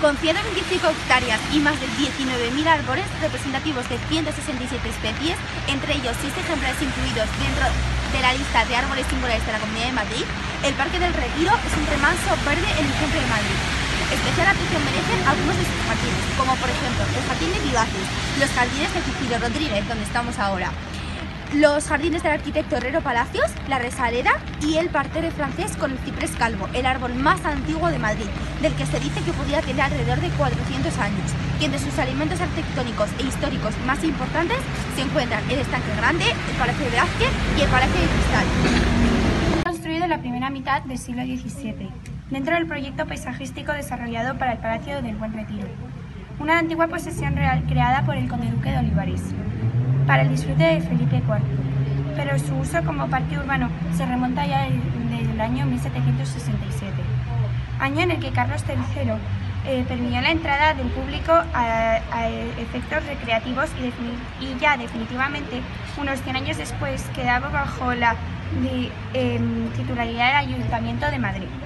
Con 125 hectáreas y más de 19.000 árboles representativos de 167 especies, entre ellos 6 ejemplares incluidos dentro de la lista de árboles singulares de la Comunidad de Madrid, el Parque del Retiro es un remanso verde en el centro de Madrid. Especial atención merecen algunos de sus jardines, como por ejemplo el Jardín de Vivaces, los jardines de Cicilio Rodríguez, donde estamos ahora, los jardines del arquitecto Herrero Palacios, la Resaleda y el parterre francés con el ciprés calvo, el árbol más antiguo de Madrid, del que se dice que podía tener alrededor de 400 años, y entre sus alimentos arquitectónicos e históricos más importantes se encuentran el Estanque Grande, el Palacio de Velázquez y el Palacio de Cristal. Construido en la primera mitad del siglo XVII, dentro del proyecto paisajístico desarrollado para el Palacio del Buen Retiro, una antigua posesión real creada por el conde duque de Olivares para el disfrute de Felipe IV, pero su uso como parque urbano se remonta ya desde el año 1767, año en el que Carlos III eh, permitió la entrada del público a, efectos recreativos y, ya definitivamente, unos 100 años después, quedaba bajo la em, titularidad del Ayuntamiento de Madrid.